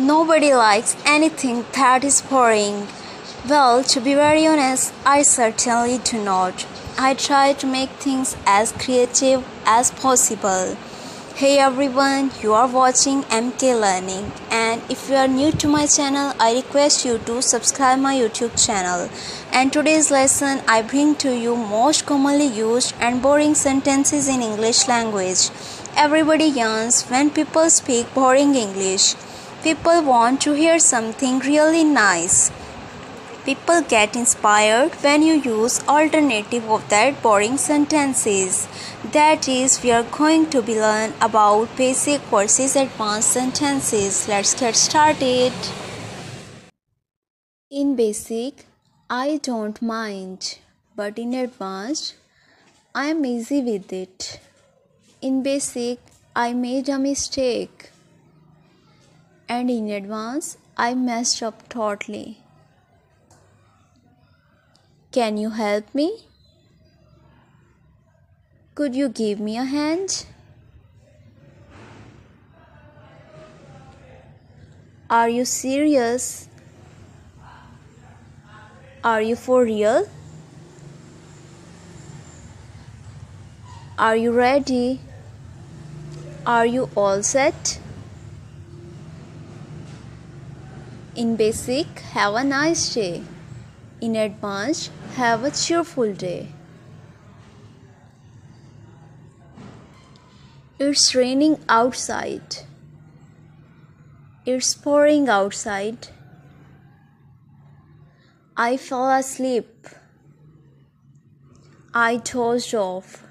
Nobody likes anything that is boring. Well, to be very honest, I certainly do not. I try to make things as creative as possible. Hey everyone, you are watching MK Learning and if you are new to my channel, I request you to subscribe my YouTube channel. And today's lesson I bring to you most commonly used and boring sentences in English language. Everybody yawns when people speak boring English. People want to hear something really nice. People get inspired when you use alternative of that boring sentences. That is, we are going to be learn about basic versus advanced sentences. Let's get started. In basic, I don't mind, but in advanced, I am easy with it. In basic, I made a mistake and in advance I messed up totally. Can you help me? Could you give me a hand? Are you serious? Are you for real? Are you ready? Are you all set? In basic, have a nice day. In advanced, have a cheerful day. It's raining outside. It's pouring outside. I fell asleep. I dozed off.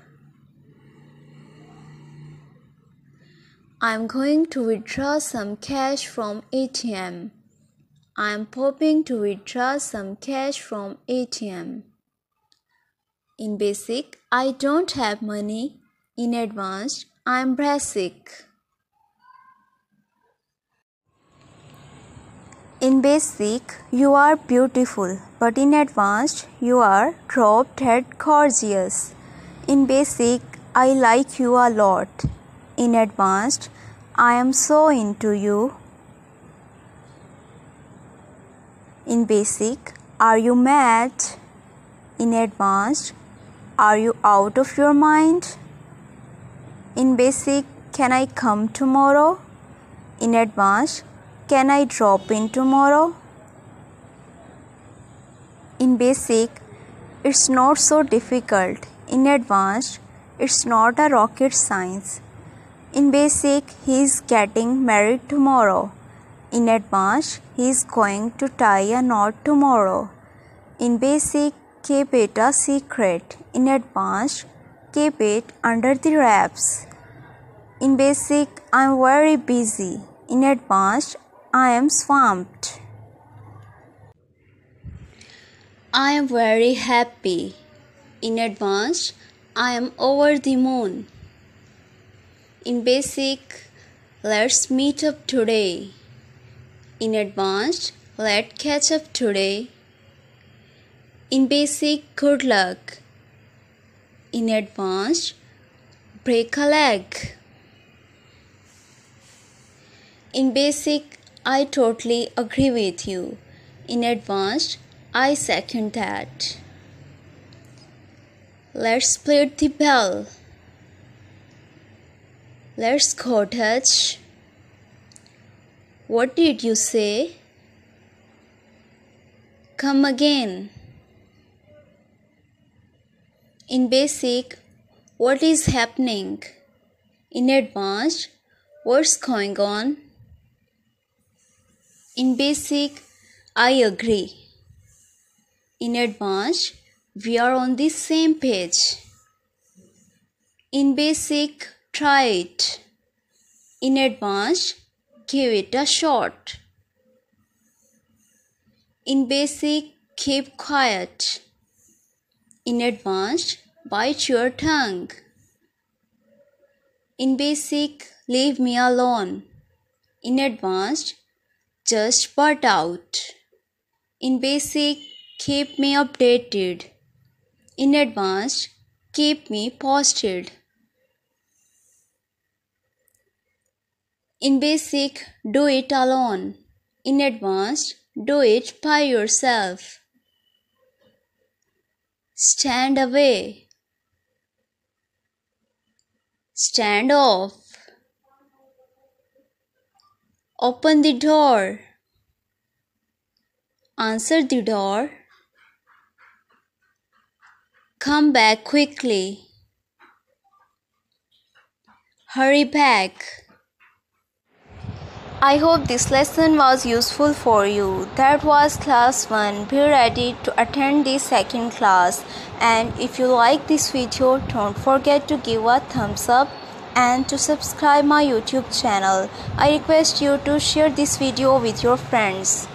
I'm going to withdraw some cash from ATM. I'm hoping to withdraw some cash from ATM. In basic, I don't have money. In advanced, I'm basic. In basic, you are beautiful, but in advanced, you are drop dead gorgeous. In basic, I like you a lot. In advanced, I am so into you. In basic, are you mad? In advanced, are you out of your mind? In basic, can I come tomorrow? In advanced, can I drop in tomorrow? In basic, it's not so difficult. In advanced, it's not a rocket science. In basic, he is getting married tomorrow. In advance. he is going to tie a knot tomorrow. In basic, keep it a secret. In advance, keep it under the wraps. In basic, I am very busy. In advance, I am swamped. I am very happy. In advance, I am over the moon. In basic, let's meet up today. In advanced, let's catch up today. In basic, good luck. In advanced, break a leg. In basic, I totally agree with you. In advanced, I second that. Let's split the bell. Let's go Dutch. What did you say? Come again. In basic, what is happening? In advanced, what's going on? In basic, I agree. In advanced, we are on the same page. In basic, try it. In advanced, give it a shot. In basic, keep quiet. In advanced, bite your tongue. In basic, leave me alone. In advanced, just butt out. In basic, keep me updated. In advanced, keep me posted. In basic, do it alone. In advanced, do it by yourself. Stand away. Stand off. Open the door. Answer the door. Come back quickly. Hurry back. I hope this lesson was useful for you. That was class 1. Be ready to attend the second class. And if you like this video, don't forget to give a thumbs up and to subscribe my YouTube channel. I request you to share this video with your friends.